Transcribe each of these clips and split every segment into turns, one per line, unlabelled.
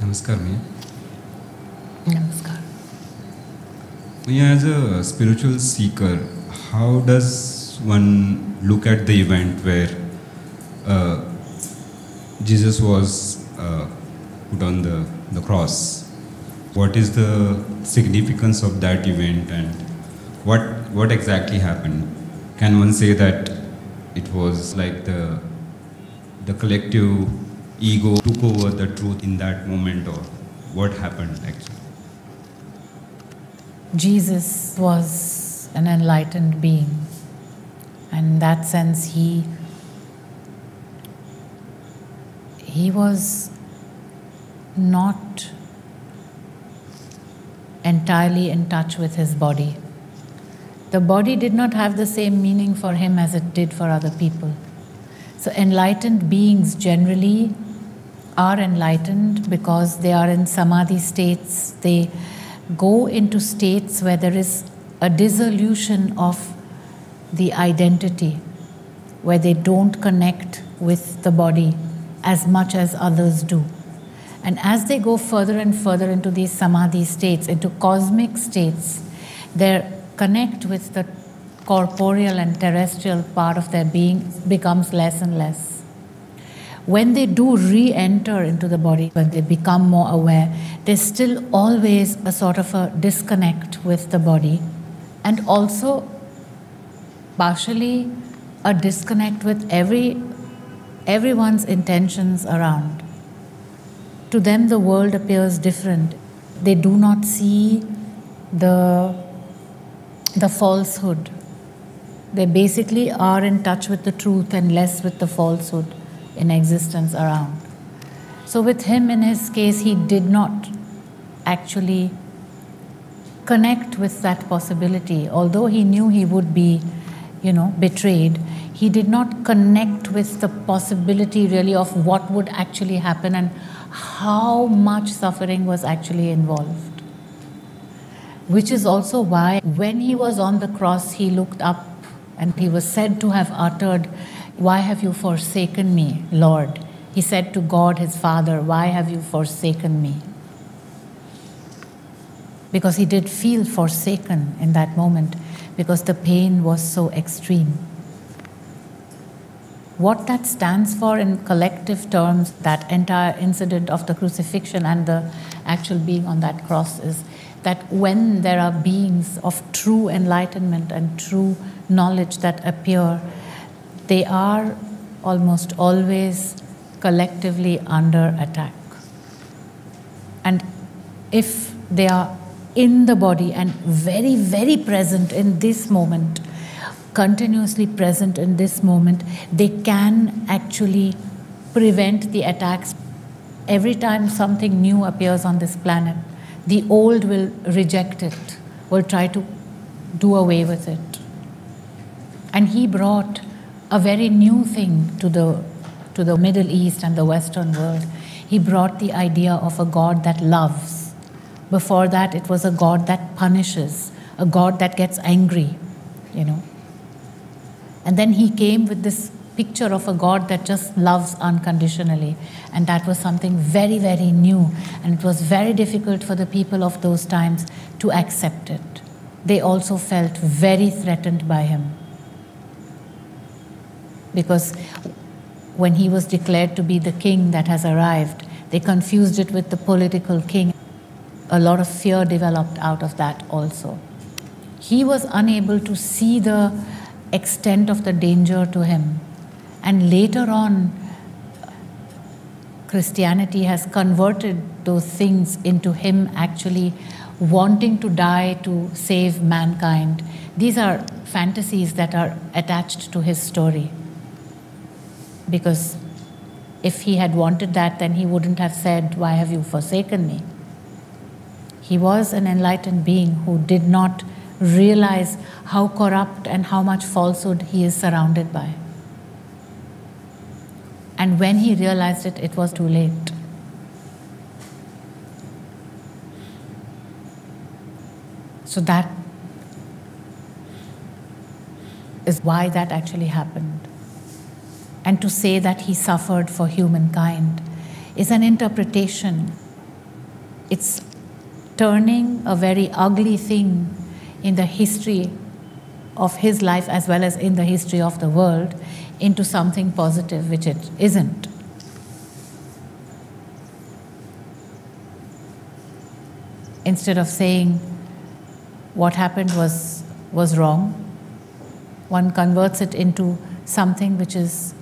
Namaskar, Maiyaa.
Namaskar.
Maiyaa, as a spiritual seeker, how does one look at the event where uh, Jesus was uh, put on the, the cross? What is the significance of that event and what, what exactly happened? Can one say that it was like the, the collective ego took over the truth in that moment or what happened actually?
Jesus was an enlightened being. And in that sense, he, he was not entirely in touch with his body. The body did not have the same meaning for him as it did for other people. So, enlightened beings generally are enlightened because they are in samadhi states. They go into states where there is a dissolution of the identity, where they don't connect with the body as much as others do. And as they go further and further into these samadhi states, into cosmic states, their connect with the corporeal and terrestrial part of their being becomes less and less. When they do re enter into the body, when they become more aware, there's still always a sort of a disconnect with the body, and also partially a disconnect with every everyone's intentions around. To them, the world appears different. They do not see the, the falsehood. They basically are in touch with the truth and less with the falsehood in existence around. So, with him, in his case, he did not actually connect with that possibility. Although he knew he would be, you know, betrayed, he did not connect with the possibility really of what would actually happen and how much suffering was actually involved. Which is also why, when he was on the cross, he looked up and he was said to have uttered, Why have you forsaken me, Lord? He said to God, his Father, Why have you forsaken me? Because he did feel forsaken in that moment because the pain was so extreme. What that stands for in collective terms, that entire incident of the crucifixion and the actual being on that cross, is that when there are beings of true enlightenment and true knowledge that appear, they are almost always collectively under attack. And if they are in the body and very, very present in this moment, continuously present in this moment, they can actually prevent the attacks. Every time something new appears on this planet, the old will reject it, will try to do away with it. And he brought a very new thing to the, to the Middle East and the Western world. He brought the idea of a God that loves. Before that, it was a God that punishes, a God that gets angry, you know. And then he came with this picture of a God that just loves unconditionally. And that was something very, very new. And it was very difficult for the people of those times to accept it. They also felt very threatened by him. Because when he was declared to be the king that has arrived, they confused it with the political king. A lot of fear developed out of that also. He was unable to see the extent of the danger to him. And later on, Christianity has converted those things into him actually wanting to die to save mankind. These are fantasies that are attached to his story. Because if he had wanted that, then he wouldn't have said, Why have you forsaken me? He was an enlightened being who did not realize how corrupt and how much falsehood he is surrounded by. And when he realized it, it was too late. So that is why that actually happened. And to say that he suffered for humankind is an interpretation. It's turning a very ugly thing in the history of his life as well as in the history of the world into something positive, which it isn't. Instead of saying what happened was, was wrong, one converts it into something which is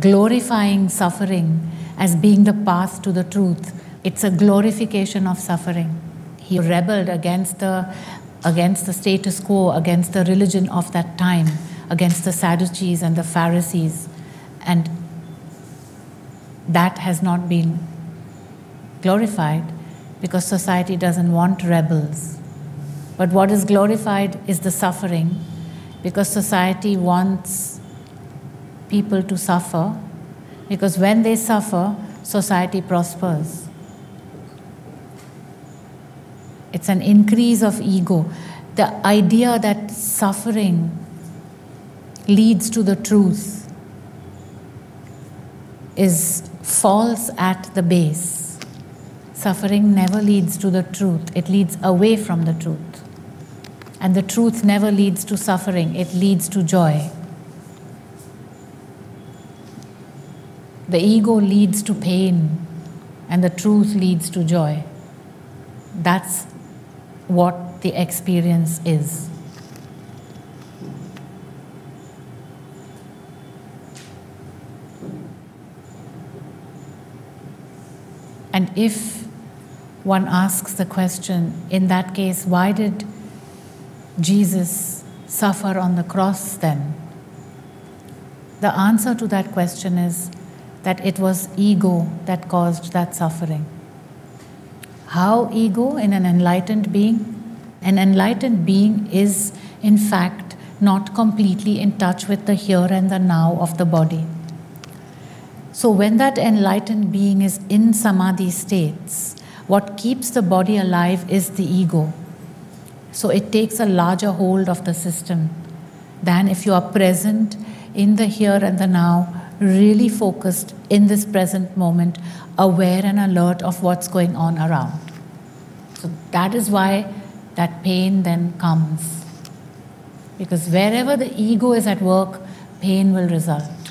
glorifying suffering as being the path to the truth. It's a glorification of suffering. He rebelled against the, against the status quo, against the religion of that time, against the Sadducees and the Pharisees. And that has not been glorified because society doesn't want rebels. But what is glorified is the suffering because society wants people to suffer because when they suffer, society prospers. It's an increase of ego. The idea that suffering leads to the truth is false at the base. Suffering never leads to the truth, it leads away from the truth. And the truth never leads to suffering, it leads to joy. The ego leads to pain, and the truth leads to joy. That's what the experience is. And if one asks the question, in that case, why did Jesus suffer on the cross then? The answer to that question is that it was ego that caused that suffering. How ego in an enlightened being? An enlightened being is, in fact, not completely in touch with the here and the now of the body. So, when that enlightened being is in samadhi states, what keeps the body alive is the ego. So, it takes a larger hold of the system than if you are present in the here and the now, really focused in this present moment, aware and alert of what's going on around. So, that is why that pain then comes. Because wherever the ego is at work, pain will result.